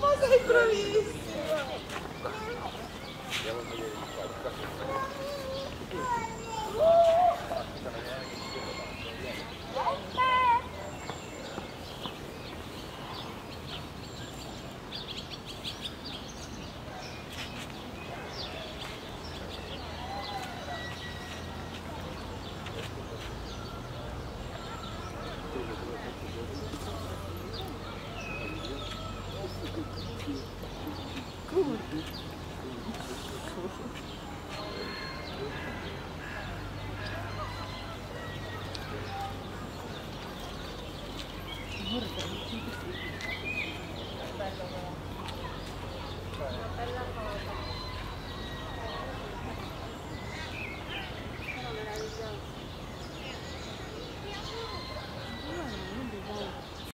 Mas é pra mim. Gut. Thank you.